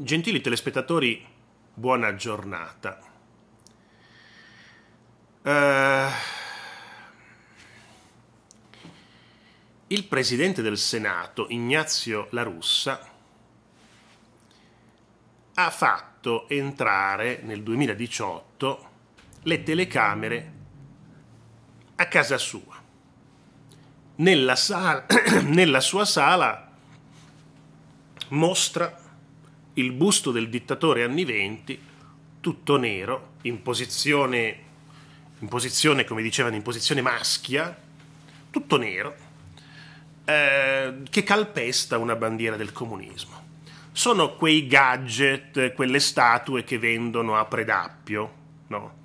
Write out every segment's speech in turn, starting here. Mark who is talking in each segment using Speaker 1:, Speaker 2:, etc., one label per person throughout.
Speaker 1: Gentili telespettatori, buona giornata. Uh, il presidente del Senato, Ignazio La Russa, ha fatto entrare nel 2018 le telecamere a casa sua. Nella, sala, nella sua sala mostra il busto del dittatore anni 20, tutto nero, in posizione, in posizione come dicevano, in posizione maschia, tutto nero, eh, che calpesta una bandiera del comunismo. Sono quei gadget, quelle statue che vendono a Predappio, no?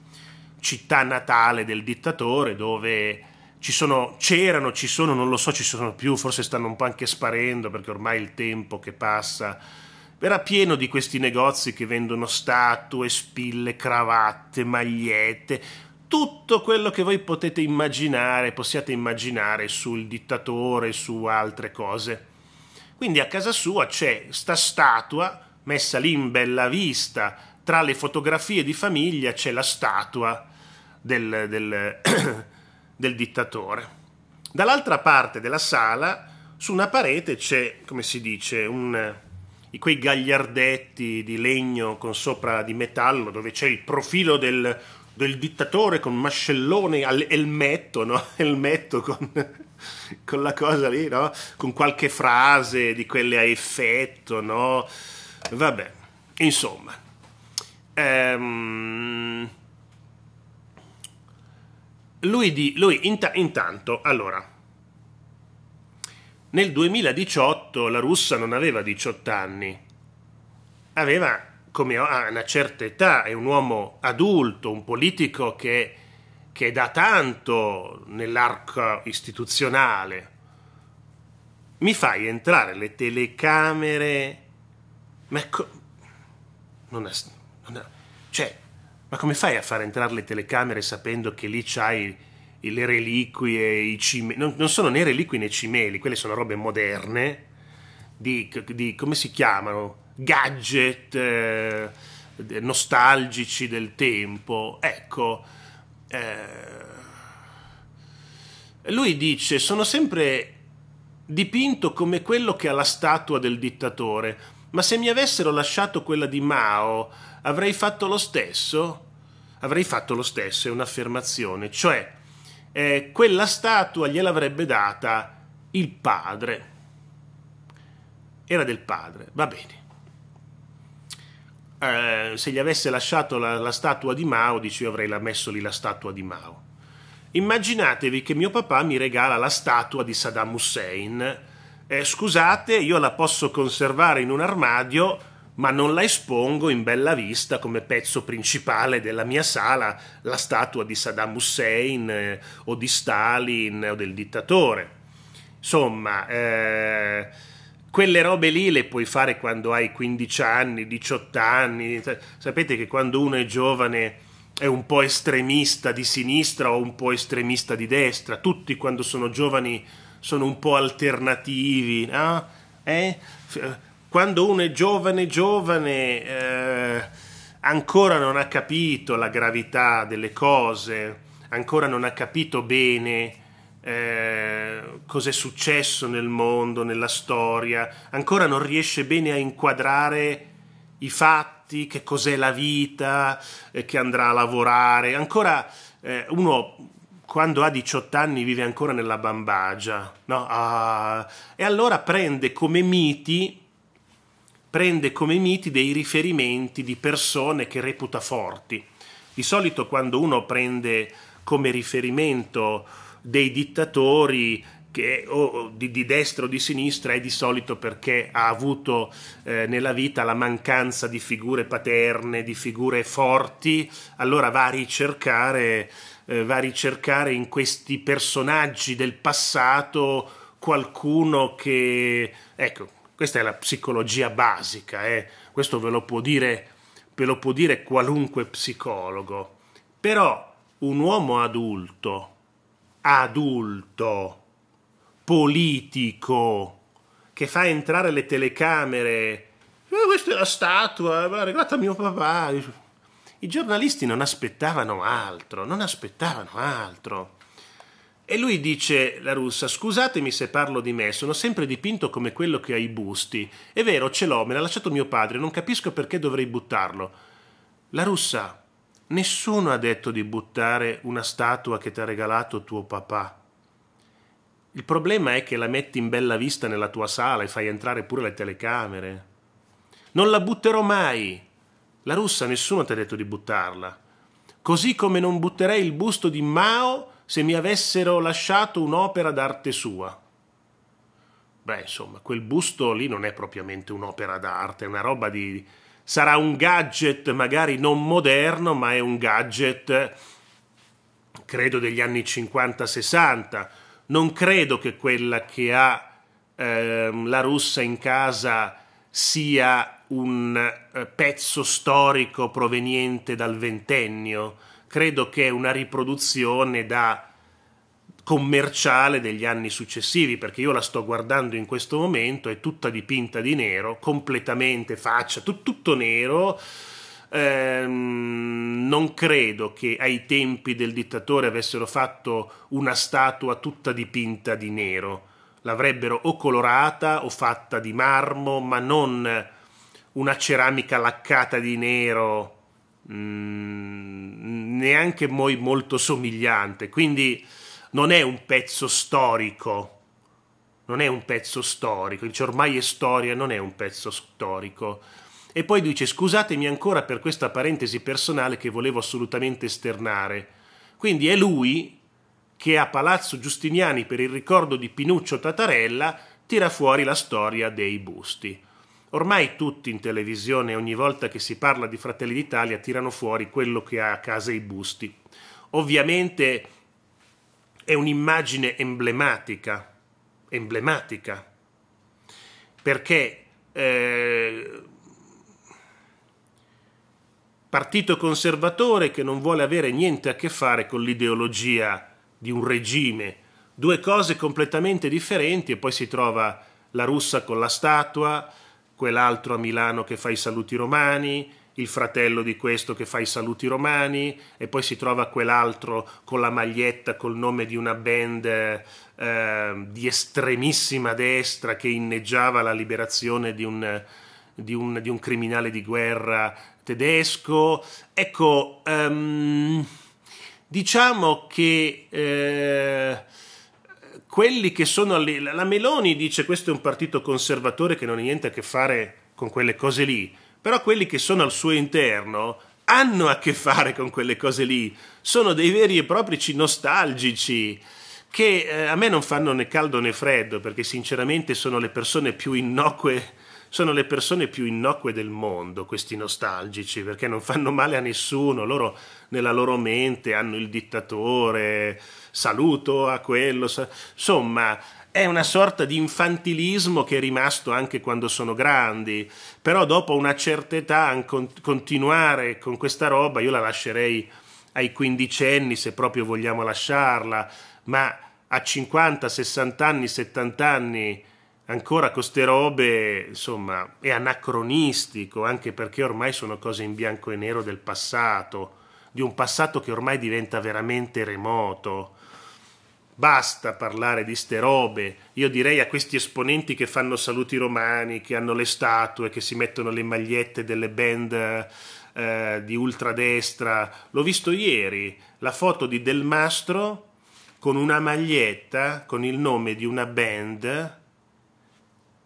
Speaker 1: città natale del dittatore, dove ci sono, c'erano, ci sono, non lo so, ci sono più, forse stanno un po' anche sparendo perché ormai il tempo che passa era pieno di questi negozi che vendono statue, spille, cravatte, magliette, tutto quello che voi potete immaginare, possiate immaginare sul dittatore, su altre cose. Quindi a casa sua c'è sta statua messa lì in bella vista, tra le fotografie di famiglia c'è la statua del, del, del dittatore. Dall'altra parte della sala, su una parete c'è, come si dice, un, quei gagliardetti di legno con sopra di metallo dove c'è il profilo del, del dittatore con mascellone al elmetto, no? Elmetto con, con, la cosa lì, no? Con qualche frase di quelle a effetto, no? Vabbè, insomma. Ehm, lui, di, lui int- intanto, allora, nel 2018 la russa non aveva 18 anni, aveva come ha una certa età, è un uomo adulto, un politico che, che è da tanto nell'arco istituzionale. Mi fai entrare le telecamere, ma co- non è, non è, cioè, ma come fai a far entrare le telecamere sapendo che lì c'hai le reliquie, i cimeli, non, non, sono né reliquie né cimeli, quelle sono robe moderne, di, di come si chiamano? Gadget eh, nostalgici del tempo. Ecco, eh, lui dice, sono sempre dipinto come quello che ha la statua del dittatore, ma se mi avessero lasciato quella di Mao, avrei fatto lo stesso? Avrei fatto lo stesso, è un'affermazione, cioè eh, quella statua gliel'avrebbe data il padre. Era del padre, va bene. Eh, se gli avesse lasciato la, la statua di Mao, dice io avrei messo lì la statua di Mao. Immaginatevi che mio papà mi regala la statua di Saddam Hussein. Eh, scusate, io la posso conservare in un armadio ma non la espongo in bella vista come pezzo principale della mia sala la statua di Saddam Hussein eh, o di Stalin o del dittatore. Insomma, eh, quelle robe lì le puoi fare quando hai 15 anni, 18 anni. Sapete che quando uno è giovane è un po' estremista di sinistra o un po' estremista di destra. Tutti quando sono giovani sono un po' alternativi, no? Eh? Quando uno è giovane, giovane, eh, ancora non ha capito la gravità delle cose, ancora non ha capito bene eh, cosa è successo nel mondo, nella storia, ancora non riesce bene a inquadrare i fatti, che cos'è la vita, eh, che andrà a lavorare, ancora eh, uno quando ha 18 anni vive ancora nella bambagia, no? ah, e allora prende come miti prende come miti dei riferimenti di persone che reputa forti. Di solito quando uno prende come riferimento dei dittatori che, o di, di, destra o di sinistra è di solito perché ha avuto eh, nella vita la mancanza di figure paterne, di figure forti, allora va a ricercare, eh, va a ricercare in questi personaggi del passato qualcuno che, ecco, questa è la psicologia basica, eh? questo ve lo, può dire, ve lo può dire qualunque psicologo. Però un uomo adulto, adulto, politico, che fa entrare le telecamere eh, questa è la statua, l'ha regalata mio papà. I giornalisti non aspettavano altro, non aspettavano altro. E lui dice, la russa, scusatemi se parlo di me, sono sempre dipinto come quello che ha i busti. È vero, ce l'ho, me l'ha lasciato mio padre, non capisco perché dovrei buttarlo. La russa, nessuno ha detto di buttare una statua che ti ha regalato tuo papà. Il problema è che la metti in bella vista nella tua sala e fai entrare pure le telecamere. Non la butterò mai. La russa nessuno ti ha detto di buttarla. Così come non butterei il busto di Mao se mi avessero lasciato un'opera d'arte sua. Beh, insomma, quel busto lì non è propriamente un'opera d'arte, è una roba di... sarà un gadget magari non moderno, ma è un gadget, credo, degli anni 50-60. Non credo che quella che ha eh, la russa in casa sia un eh, pezzo storico proveniente dal ventennio credo che è una riproduzione da commerciale degli anni successivi, perché io la sto guardando in questo momento, è tutta dipinta di nero, completamente faccia, tut, tutto nero. Ehm, non credo che ai tempi del dittatore avessero fatto una statua tutta dipinta di nero. L'avrebbero o colorata o fatta di marmo, ma non una ceramica laccata di nero Mm, neanche molto somigliante, quindi non è un pezzo storico, non è un pezzo storico, dice ormai è storia, non è un pezzo storico. E poi dice scusatemi ancora per questa parentesi personale che volevo assolutamente esternare. Quindi è lui che a Palazzo Giustiniani per il ricordo di Pinuccio Tatarella tira fuori la storia dei busti. Ormai tutti in televisione, ogni volta che si parla di Fratelli d'Italia, tirano fuori quello che ha a casa i busti. Ovviamente è un'immagine emblematica, emblematica, perché eh, partito conservatore che non vuole avere niente a che fare con l'ideologia di un regime, due cose completamente differenti e poi si trova la russa con la statua, quell'altro a Milano che fa i saluti romani, il fratello di questo che fa i saluti romani e poi si trova quell'altro con la maglietta col nome di una band eh, di estremissima destra che inneggiava la liberazione di un, di un, di un criminale di guerra tedesco. Ecco, um, diciamo che eh, quelli che sono lì, la Meloni dice questo è un partito conservatore che non ha niente a che fare con quelle cose lì, però quelli che sono al suo interno hanno a che fare con quelle cose lì, sono dei veri e propri nostalgici che eh, a me non fanno né caldo né freddo perché sinceramente sono le persone più innocue sono le persone più innocue del mondo, questi nostalgici, perché non fanno male a nessuno, loro nella loro mente hanno il dittatore, saluto a quello, insomma è una sorta di infantilismo che è rimasto anche quando sono grandi, però dopo una certa età continuare con questa roba io la lascerei ai quindicenni se proprio vogliamo lasciarla, ma a 50, 60 anni, 70 anni ancora con queste robe, insomma, è anacronistico, anche perché ormai sono cose in bianco e nero del passato, di un passato che ormai diventa veramente remoto. Basta parlare di ste robe. Io direi a questi esponenti che fanno saluti romani, che hanno le statue, che si mettono le magliette delle band eh, di ultradestra. L'ho visto ieri, la foto di Del Mastro con una maglietta con il nome di una band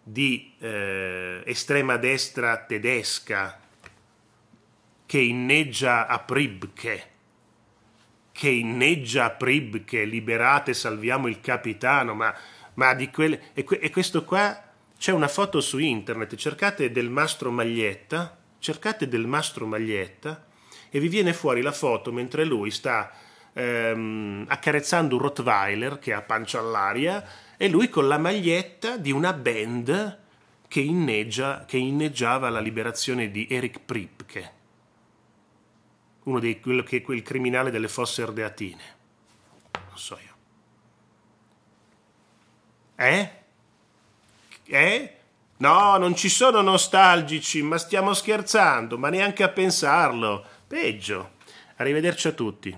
Speaker 1: di eh, estrema destra tedesca che inneggia a Pribke, che inneggia a Pribke, liberate, salviamo il capitano, ma, ma di quelle... E, e questo qua, c'è una foto su internet, cercate del mastro maglietta, cercate del mastro maglietta e vi viene fuori la foto mentre lui sta ehm, accarezzando un Rottweiler che ha pancia all'aria e lui con la maglietta di una band che, inneggia, che inneggiava la liberazione di Eric Pripke, uno dei quello che quel criminale delle fosse ardeatine. Non so io. Eh? Eh? No, non ci sono nostalgici, ma stiamo scherzando, ma neanche a pensarlo. Peggio. Arrivederci a tutti.